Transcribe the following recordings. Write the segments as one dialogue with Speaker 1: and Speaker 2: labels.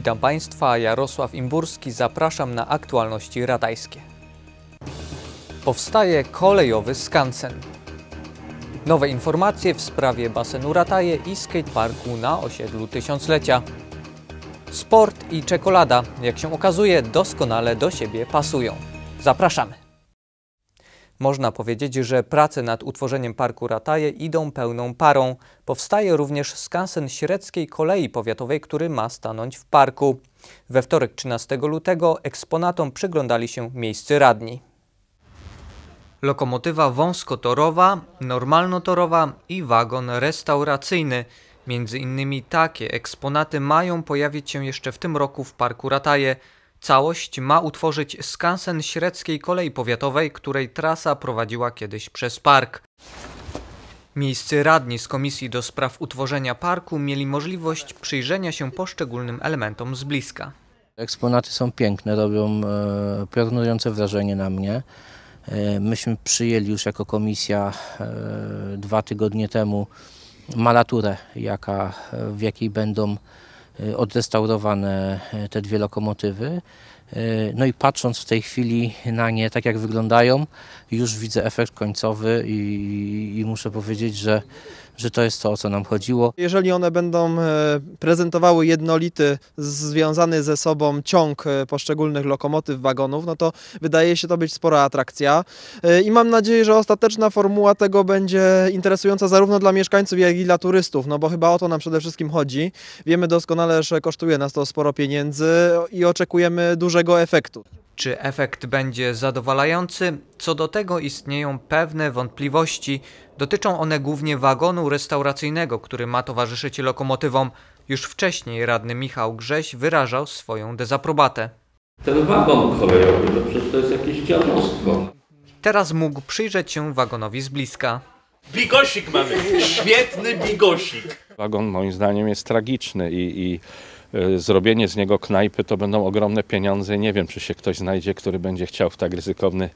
Speaker 1: Witam Państwa, Jarosław Imburski, zapraszam na aktualności ratajskie. Powstaje kolejowy skansen. Nowe informacje w sprawie basenu Rataje i skateparku na osiedlu Tysiąclecia. Sport i czekolada, jak się okazuje, doskonale do siebie pasują. Zapraszamy. Można powiedzieć, że prace nad utworzeniem Parku Rataje idą pełną parą. Powstaje również skansen Średzkiej Kolei Powiatowej, który ma stanąć w parku. We wtorek 13 lutego eksponatom przyglądali się miejscy radni. Lokomotywa wąskotorowa, normalnotorowa i wagon restauracyjny. Między innymi takie eksponaty mają pojawić się jeszcze w tym roku w Parku Rataje. Całość ma utworzyć skansen Średzkiej Kolei Powiatowej, której trasa prowadziła kiedyś przez park. Miejscy radni z Komisji do Spraw Utworzenia Parku mieli możliwość przyjrzenia się poszczególnym elementom z bliska.
Speaker 2: Eksponaty są piękne, robią e, piorunujące wrażenie na mnie. E, myśmy przyjęli już jako komisja e, dwa tygodnie temu malaturę, jaka, w jakiej będą e, odrestaurowane e, te dwie lokomotywy. E, No i patrząc w tej chwili na nie, tak jak wyglądają, już widzę efekt końcowy i, i muszę powiedzieć, że, że to jest to, o co nam chodziło.
Speaker 3: Jeżeli one będą e, prezentowały jednolity, związany ze sobą ciąg e, poszczególnych lokomotyw, wagonów, no to wydaje się to być spora atrakcja. I mam nadzieję, że ostateczna formuła tego będzie interesująca zarówno dla mieszkańców, jak i dla turystów, no bo chyba o to nam przede wszystkim chodzi. Wiemy doskonale, że kosztuje nas to sporo pieniędzy i oczekujemy dużego efektu.
Speaker 1: Czy efekt będzie zadowalający? Co do tego istnieją pewne wątpliwości. Dotyczą one głównie wagonu restauracyjnego, który ma towarzyszyć lokomotywom. Już wcześniej radny Michał Grześ wyrażał swoją dezaprobatę.
Speaker 4: Ten wagon kolejowy, to przecież to jest jakieś dziadostwo.
Speaker 1: Teraz mógł przyjrzeć się wagonowi z bliska.
Speaker 5: Bigosik mamy, świetny bigosik.
Speaker 6: Wagon moim zdaniem jest tragiczny i, i zrobienie z niego knajpy to będą ogromne pieniądze. Nie wiem, czy się ktoś znajdzie, który będzie chciał w tak ryzykowny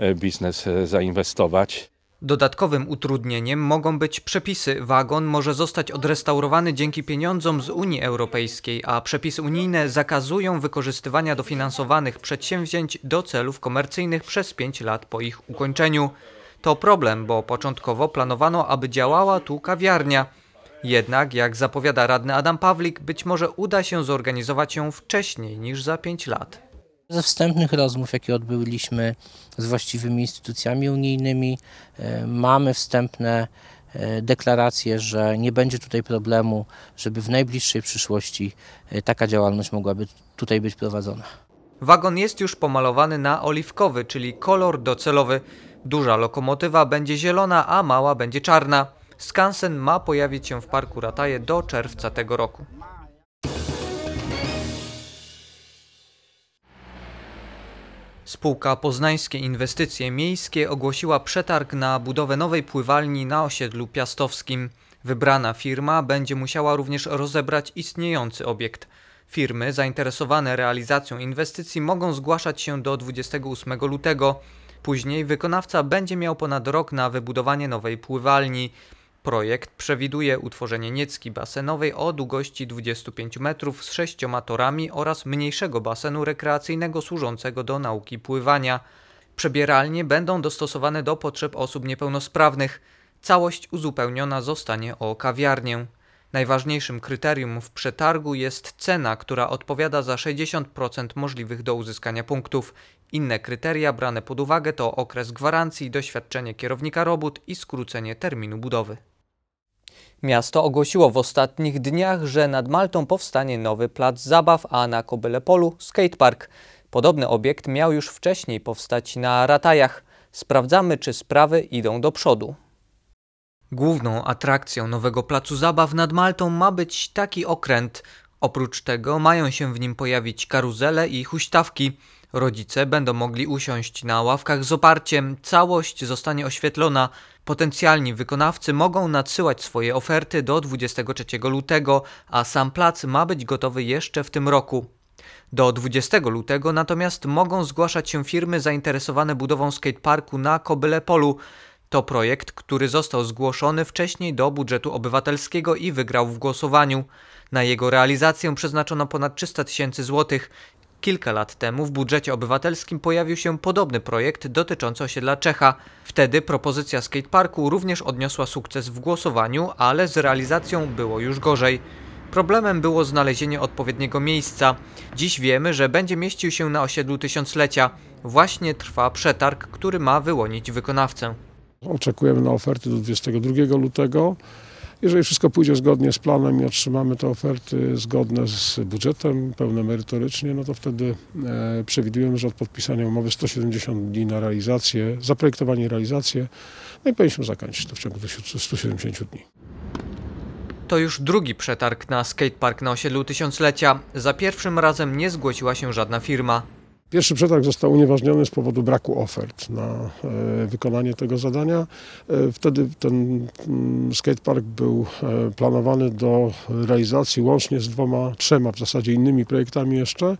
Speaker 6: y, biznes y, zainwestować.
Speaker 1: Dodatkowym utrudnieniem mogą być przepisy. Wagon może zostać odrestaurowany dzięki pieniądzom z Unii Europejskiej, a przepisy unijne zakazują wykorzystywania dofinansowanych przedsięwzięć do celów komercyjnych przez 5 lat po ich ukończeniu. To problem, bo początkowo planowano, aby działała tu kawiarnia. Jednak, jak zapowiada radny Adam Pawlik, być może uda się zorganizować ją wcześniej niż za 5 lat.
Speaker 2: Ze wstępnych rozmów, jakie odbyliśmy z właściwymi instytucjami unijnymi, e, mamy wstępne e, deklaracje, że nie będzie tutaj problemu, żeby w najbliższej przyszłości e, taka działalność mogłaby tutaj być prowadzona.
Speaker 1: Wagon jest już pomalowany na oliwkowy, czyli kolor docelowy. Duża lokomotywa będzie zielona, a mała będzie czarna. Skansen ma pojawić się w Parku Rataje do czerwca tego roku. Spółka Poznańskie Inwestycje Miejskie ogłosiła przetarg na budowę nowej pływalni na osiedlu piastowskim. Wybrana firma będzie musiała również rozebrać istniejący obiekt. Firmy zainteresowane realizacją inwestycji mogą zgłaszać się do 28 lutego. Później wykonawca będzie miał ponad rok na wybudowanie nowej pływalni. Projekt przewiduje utworzenie niecki basenowej o długości 25 metrów z sześcioma torami oraz mniejszego basenu rekreacyjnego służącego do nauki pływania. Przebieralnie będą dostosowane do potrzeb osób niepełnosprawnych. Całość uzupełniona zostanie o kawiarnię. Najważniejszym kryterium w przetargu jest cena, która odpowiada za 60% możliwych do uzyskania punktów. Inne kryteria brane pod uwagę to okres gwarancji, doświadczenie kierownika robót i skrócenie terminu budowy. Miasto ogłosiło w ostatnich dniach, że nad Maltą powstanie nowy plac zabaw, a na Kobyle Polu skatepark. Podobny obiekt miał już wcześniej powstać na Ratajach. Sprawdzamy, czy sprawy idą do przodu. Główną atrakcją nowego placu zabaw nad Maltą ma być taki okręt. Oprócz tego mają się w nim pojawić karuzele i huśtawki. Rodzice będą mogli usiąść na ławkach z oparciem, całość zostanie oświetlona. Potencjalni wykonawcy mogą nadsyłać swoje oferty do 23 lutego, a sam plac ma być gotowy jeszcze w tym roku. Do 20 lutego natomiast mogą zgłaszać się firmy zainteresowane budową skateparku na Kobyle Polu. To projekt, który został zgłoszony wcześniej do budżetu obywatelskiego i wygrał w głosowaniu. Na jego realizację przeznaczono ponad 300 tysięcy złotych. Kilka lat temu w budżecie obywatelskim pojawił się podobny projekt dotyczący osiedla Czecha. Wtedy propozycja skateparku również odniosła sukces w głosowaniu, ale z realizacją było już gorzej. Problemem było znalezienie odpowiedniego miejsca. Dziś wiemy, że będzie mieścił się na osiedlu tysiąclecia. Właśnie trwa przetarg, który ma wyłonić wykonawcę.
Speaker 7: Oczekujemy na oferty do 22 lutego. Jeżeli wszystko pójdzie zgodnie z planem i otrzymamy te oferty zgodne z budżetem, pełne merytorycznie, no to wtedy e, przewidujemy, że od podpisania umowy 170 dni na realizację, zaprojektowanie i realizację, no i powinniśmy zakończyć to w ciągu tych 170 dni.
Speaker 1: To już drugi przetarg na skatepark na osiedlu tysiąclecia. Za pierwszym razem nie zgłosiła się żadna firma.
Speaker 7: Pierwszy przetarg został unieważniony z powodu braku ofert na e, wykonanie tego zadania. E, wtedy ten mm, skatepark był e, planowany do realizacji łącznie z dwoma, trzema w zasadzie innymi projektami jeszcze.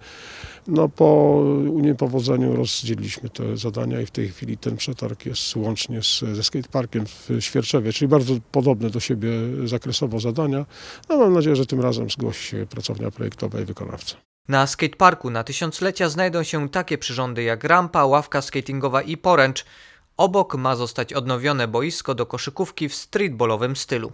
Speaker 7: No po niepowodzeniu rozdzieliliśmy te zadania i w tej chwili ten przetarg jest łącznie z, ze skateparkiem w Świerczewie, czyli bardzo podobne do siebie zakresowo zadania. No mam nadzieję, że tym razem zgłosi się pracownia projektowa i wykonawca.
Speaker 1: Na skateparku na tysiąclecia znajdą się takie przyrządy jak rampa, ławka skatingowa i poręcz. Obok ma zostać odnowione boisko do koszykówki w streetballowym stylu.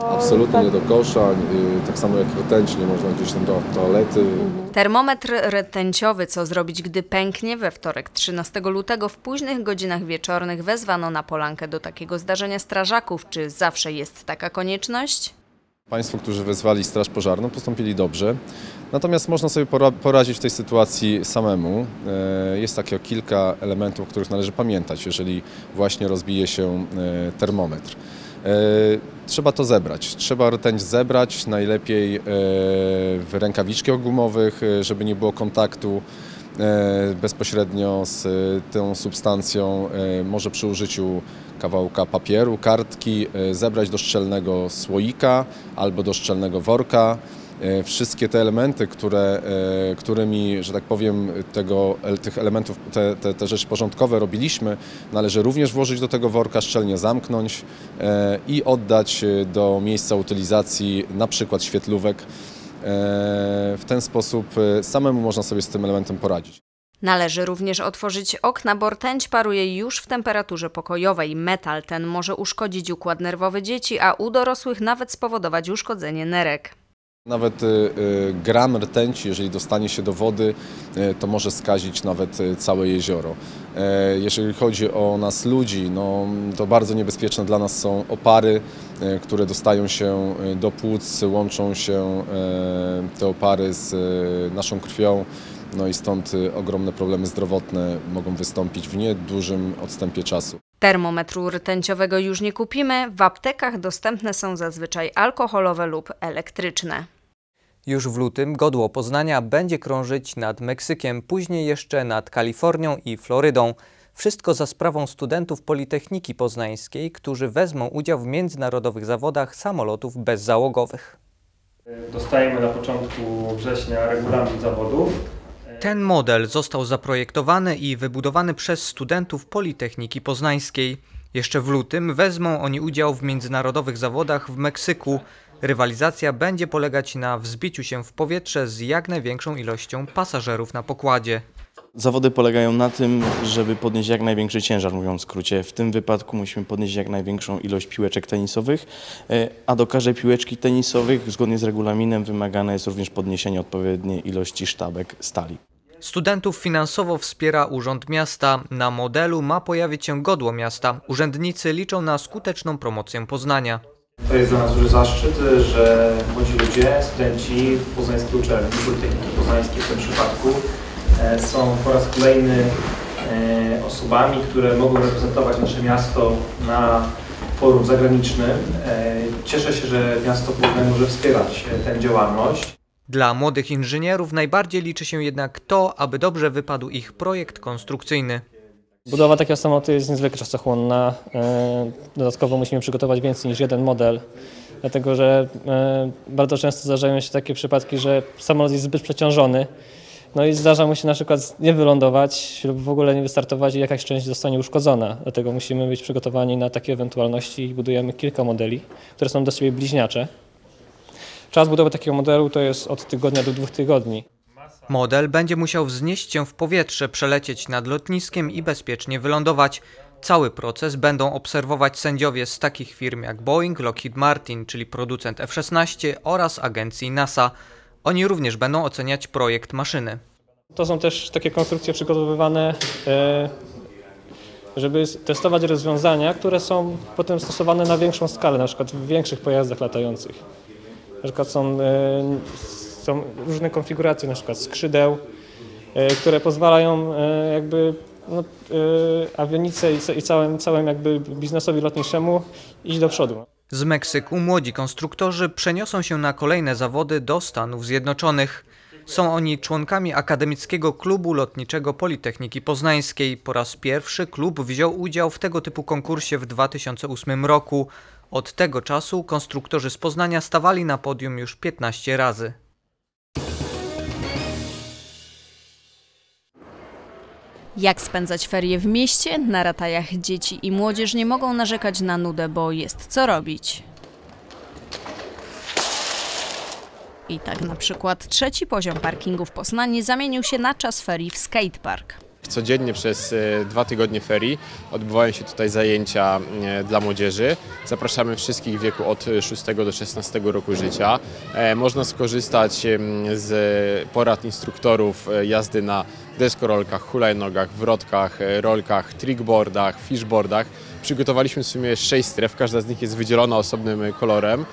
Speaker 8: Absolutnie nie do kosza, y, tak samo jak rtęć, nie można gdzieś tam do toalety.
Speaker 9: Termometr rtęciowy, co zrobić, gdy pęknie? We wtorek 13 lutego w późnych godzinach wieczornych wezwano na polankę do takiego zdarzenia strażaków. Czy zawsze jest taka konieczność?
Speaker 8: Państwo, którzy wezwali Straż Pożarną, postąpili dobrze. Natomiast można sobie pora- poradzić w tej sytuacji samemu. E, Jest takie kilka elementów, o których należy pamiętać, jeżeli właśnie rozbije się e, termometr. E, Trzeba to zebrać. Trzeba rtęć zebrać, najlepiej w rękawiczkach gumowych, żeby nie było kontaktu bezpośrednio z tą substancją, może przy użyciu kawałka papieru, kartki, e, zebrać do szczelnego słoika albo do szczelnego worka. E, Wszystkie te elementy, które, e, którymi, że tak powiem, tego, tych elementów, te, te, te rzeczy porządkowe robiliśmy, należy również włożyć do tego worka, szczelnie zamknąć i oddać do miejsca utylizacji, na przykład świetlówek. W ten sposób samemu można sobie z tym elementem poradzić.
Speaker 9: Należy również otworzyć okna, bo rtęć paruje już w temperaturze pokojowej. Metal ten może uszkodzić układ nerwowy dzieci, a u dorosłych nawet spowodować uszkodzenie nerek.
Speaker 8: Nawet y, y, gram rtęci, jeżeli dostanie się do wody, y, to może skazić nawet całe jezioro. E, Jeżeli chodzi o nas ludzi, no, to bardzo niebezpieczne dla nas są opary, które dostają się do płuc, łączą się y, te opary z naszą krwią. No i stąd y, ogromne problemy zdrowotne mogą wystąpić w niedużym odstępie czasu.
Speaker 9: Termometru rtęciowego już nie kupimy. W aptekach dostępne są zazwyczaj alkoholowe lub elektryczne.
Speaker 1: Już w lutym godło Poznania będzie krążyć nad Meksykiem, później jeszcze nad Kalifornią i Florydą. Wszystko za sprawą studentów Politechniki Poznańskiej, którzy wezmą udział w międzynarodowych zawodach samolotów bezzałogowych.
Speaker 10: Dostajemy na początku września regulamin zawodów.
Speaker 1: Ten model został zaprojektowany i wybudowany przez studentów Politechniki Poznańskiej. Jeszcze w lutym wezmą oni udział w międzynarodowych zawodach w Meksyku. Rywalizacja będzie polegać na wzbiciu się w powietrze z jak największą ilością pasażerów na pokładzie.
Speaker 11: Zawody polegają na tym, żeby podnieść jak największy ciężar, mówiąc w skrócie. W tym wypadku musimy podnieść jak największą ilość piłeczek tenisowych, e, a do każdej piłeczki tenisowych zgodnie z regulaminem wymagane jest również podniesienie odpowiedniej ilości sztabek stali.
Speaker 1: Studentów finansowo wspiera Urząd Miasta. Na modelu ma pojawić się godło miasta. Urzędnicy liczą na skuteczną promocję Poznania.
Speaker 10: To jest dla nas duży zaszczyt, że młodzi ludzie, studenci Poznańskiej Uczelni, Politechniki Poznańskiej w tym przypadku, e, są po raz kolejny e, osobami, które mogą reprezentować nasze miasto na forum zagranicznym. E, Cieszę się, że miasto Poznań może wspierać tę działalność.
Speaker 1: Dla młodych inżynierów najbardziej liczy się jednak to, aby dobrze wypadł ich projekt konstrukcyjny.
Speaker 10: Budowa takiego samolotu jest niezwykle czasochłonna. E, Dodatkowo musimy przygotować więcej niż jeden model, dlatego że e, bardzo często zdarzają się takie przypadki, że samolot jest zbyt przeciążony No i zdarza mu się na przykład nie wylądować lub w ogóle nie wystartować i jakaś część zostanie uszkodzona. Dlatego musimy być przygotowani na takie ewentualności i budujemy kilka modeli, które są do siebie bliźniacze. Czas budowy takiego modelu to jest od tygodnia do dwóch tygodni.
Speaker 1: Model będzie musiał wznieść się w powietrze, przelecieć nad lotniskiem i bezpiecznie wylądować. Cały proces będą obserwować sędziowie z takich firm jak Boeing, Lockheed Martin, czyli producent F-16 oraz agencji NASA. Oni również będą oceniać projekt maszyny.
Speaker 10: To są też takie konstrukcje przygotowywane, e, żeby testować rozwiązania, które są potem stosowane na większą skalę, na przykład w większych pojazdach latających. Na przykład są, e, są różne konfiguracje, na przykład skrzydeł, e, które pozwalają jakby no, awionice i całym, całym jakby biznesowi lotniczemu iść do przodu.
Speaker 1: Z Meksyku młodzi konstruktorzy przeniosą się na kolejne zawody do Stanów Zjednoczonych. Są oni członkami Akademickiego Klubu Lotniczego Politechniki Poznańskiej. Po raz pierwszy klub wziął udział w tego typu konkursie w 2008 roku. Od tego czasu konstruktorzy z Poznania stawali na podium już 15 razy.
Speaker 9: Jak spędzać ferie w mieście? Na ratajach dzieci i młodzież nie mogą narzekać na nudę, bo jest co robić. I tak na przykład trzeci poziom parkingu w Poznaniu zamienił się na czas ferii w skatepark.
Speaker 12: Codziennie przez e, dwa tygodnie ferii odbywają się tutaj zajęcia e, dla młodzieży. Zapraszamy wszystkich w wieku od 6 do 16 roku życia. E, można skorzystać z porad instruktorów jazdy na deskorolkach, hulajnogach, wrotkach, rolkach, trickboardach, fishboardach. Przygotowaliśmy w sumie sześć stref, każda z nich jest wydzielona osobnym kolorem.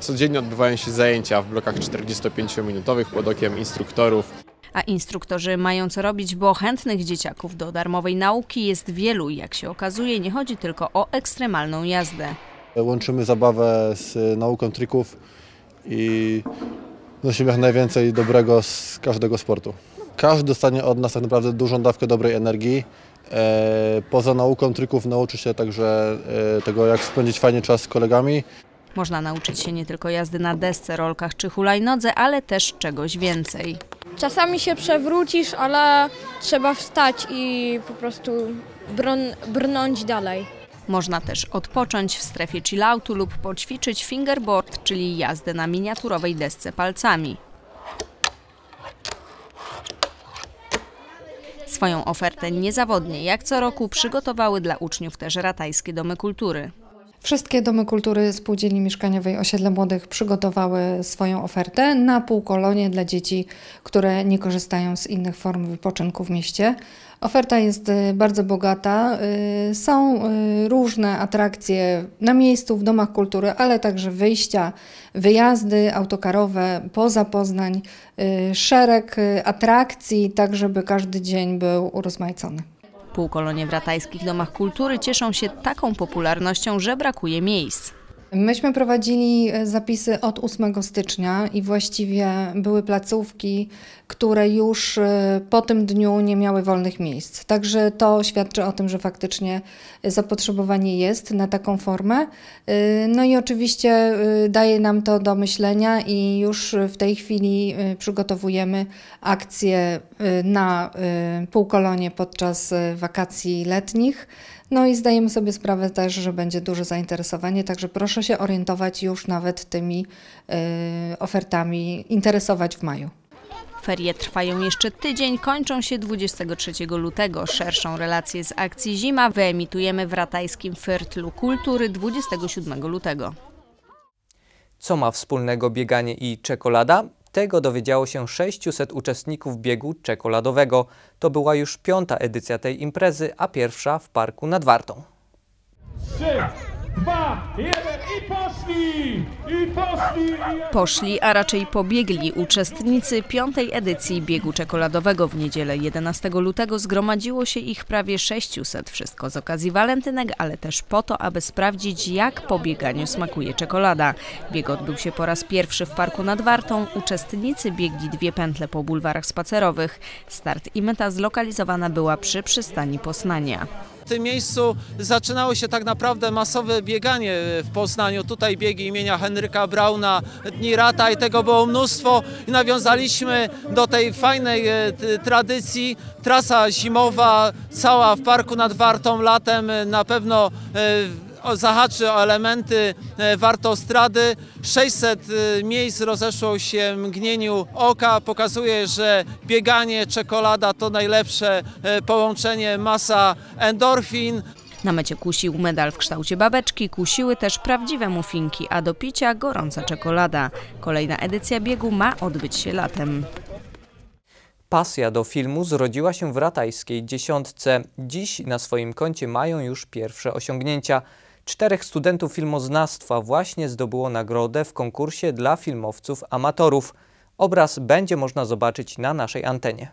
Speaker 12: Codziennie odbywają się zajęcia w blokach 45-minutowych pod okiem instruktorów.
Speaker 9: A instruktorzy mają co robić, bo chętnych dzieciaków do darmowej nauki jest wielu i jak się okazuje, nie chodzi tylko o ekstremalną jazdę.
Speaker 13: Łączymy zabawę z nauką trików i nosimy jak najwięcej dobrego z każdego sportu. Każdy dostanie od nas tak naprawdę dużą dawkę dobrej energii. E, poza nauką trików nauczy się także e, tego, jak spędzić fajnie czas z kolegami.
Speaker 9: Można nauczyć się nie tylko jazdy na desce, rolkach czy hulajnodze, ale też czegoś więcej.
Speaker 14: Czasami się przewrócisz, ale trzeba wstać i po prostu bron, brnąć dalej.
Speaker 9: Można też odpocząć w strefie chilloutu lub poćwiczyć fingerboard, czyli jazdę na miniaturowej desce palcami. Swoją ofertę niezawodnie, jak co roku, przygotowały dla uczniów też ratajskie domy kultury.
Speaker 15: Wszystkie domy kultury spółdzielni mieszkaniowej Osiedle Młodych przygotowały swoją ofertę na półkolonie dla dzieci, które nie korzystają z innych form wypoczynku w mieście. Oferta jest y, bardzo bogata. Y, są y, różne atrakcje na miejscu, w domach kultury, ale także wyjścia, wyjazdy autokarowe poza Poznań, szereg atrakcji, tak żeby każdy dzień był urozmaicony.
Speaker 9: Półkolonie w ratajskich domach kultury cieszą się taką popularnością, że brakuje miejsc.
Speaker 15: Myśmy prowadzili e, zapisy od 8 stycznia i właściwie były placówki, które już e, po tym dniu nie miały wolnych miejsc. Także to świadczy o tym, że faktycznie zapotrzebowanie jest na taką formę. E, no i oczywiście daje nam to do myślenia i już w tej chwili przygotowujemy akcję na półkolonie podczas wakacji letnich. No i zdajemy sobie sprawę też, że będzie duże zainteresowanie, także proszę się orientować już nawet tymi y, ofertami, interesować w maju.
Speaker 9: Ferie trwają jeszcze tydzień, kończą się 23 lutego. Szerszą relację z akcji Zima wyemitujemy w ratajskim Fertlu Kultury 27 lutego.
Speaker 1: Co ma wspólnego bieganie i czekolada? Tego dowiedziało się 600 uczestników biegu czekoladowego. To była już piąta edycja tej imprezy, a pierwsza w parku nad Wartą.
Speaker 16: 3, 2, 1 i poszli! I poszli!
Speaker 9: Poszli, a raczej pobiegli uczestnicy piątej edycji biegu czekoladowego. W niedzielę 11 lutego zgromadziło się ich prawie 600. Wszystko z okazji walentynek, ale też po to, aby sprawdzić, jak po bieganiu smakuje czekolada. Bieg odbył się po raz pierwszy w parku nad Wartą. Uczestnicy biegli dwie pętle po bulwarach spacerowych. Start i meta zlokalizowana była przy przystani Posnania.
Speaker 17: tym miejscu zaczynało się tak naprawdę masowe bieganie w Poznaniu. Tutaj biegi imienia Henryka Brauna, Dni Rata i tego było mnóstwo i nawiązaliśmy do tej fajnej e, tradycji. Trasa zimowa, cała w Parku nad Wartą latem e, na pewno e, zahaczy o elementy e, wartostrady. 600 e, miejsc rozeszło się mgnieniu oka. Pokazuje, że bieganie, czekolada to najlepsze e, połączenie masa endorfin.
Speaker 9: Na mecie kusił medal w kształcie babeczki, kusiły też prawdziwe muffinki, a do picia gorąca czekolada. Kolejna edycja biegu ma odbyć się latem.
Speaker 1: Pasja do filmu zrodziła się w ratajskiej dziesiątce. Dziś na swoim koncie mają już pierwsze osiągnięcia. Czterech studentów filmoznawstwa właśnie zdobyło nagrodę w konkursie dla filmowców amatorów. Obraz będzie można zobaczyć na naszej antenie.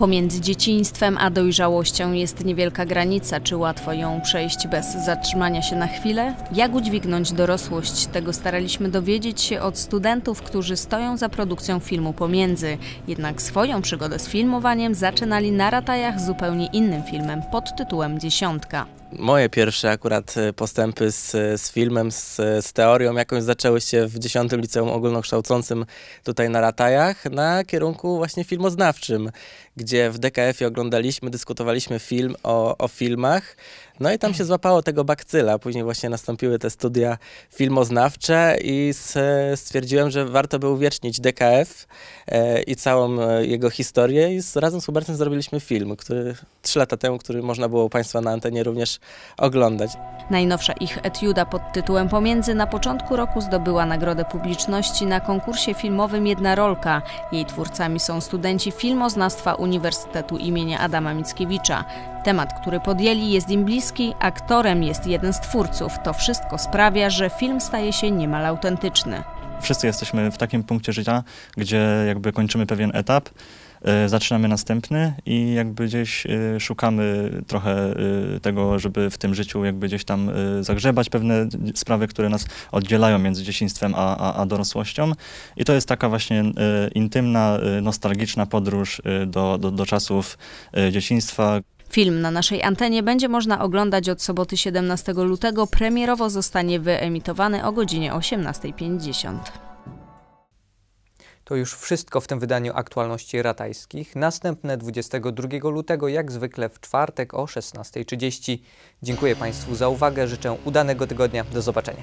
Speaker 9: Pomiędzy dzieciństwem a dojrzałością jest niewielka granica. Czy łatwo ją przejść bez zatrzymania się na chwilę? Jak udźwignąć dorosłość? Tego staraliśmy dowiedzieć się od studentów, którzy stoją za produkcją filmu Pomiędzy. Jednak swoją przygodę z filmowaniem zaczynali na ratajach zupełnie innym filmem pod tytułem Dziesiątka.
Speaker 11: Moje pierwsze akurat e, postępy z, z filmem, z, z teorią jakąś zaczęły się w 10 liceum ogólnokształcącym tutaj na Ratajach na kierunku właśnie filmoznawczym, gdzie w DKF-ie oglądaliśmy, dyskutowaliśmy film o, o filmach. No i tam się złapało tego bakcyla. Później właśnie nastąpiły te studia filmoznawcze i stwierdziłem, że warto by uwiecznić DKF e, i całą e, jego historię i razem z Hubertem zrobiliśmy film, który trzy lata temu, który można było u Państwa na antenie również oglądać.
Speaker 9: Najnowsza ich etiuda pod tytułem Pomiędzy na początku roku zdobyła nagrodę publiczności na konkursie filmowym Jedna Rolka. Jej twórcami są studenci filmoznawstwa Uniwersytetu imienia Adama Mickiewicza. Temat, który podjęli jest im bliski, aktorem jest jeden z twórców. To wszystko sprawia, że film staje się niemal autentyczny.
Speaker 18: Wszyscy jesteśmy w takim punkcie życia, gdzie jakby kończymy pewien etap, e, zaczynamy następny i jakby gdzieś e, szukamy trochę e, tego, żeby w tym życiu jakby gdzieś tam zagrzebać pewne sprawy, które nas oddzielają między dzieciństwem a, a, a dorosłością. I to jest taka właśnie intymna, nostalgiczna podróż do, do, do czasów dzieciństwa,
Speaker 9: Film na naszej antenie będzie można oglądać od soboty 17 lutego. Premierowo zostanie wyemitowany o godzinie 18.50.
Speaker 1: To już wszystko w tym wydaniu aktualności ratajskich. Następne 22 lutego, jak zwykle w czwartek o 16.30. Dziękuję Państwu za uwagę, życzę udanego tygodnia. Do zobaczenia.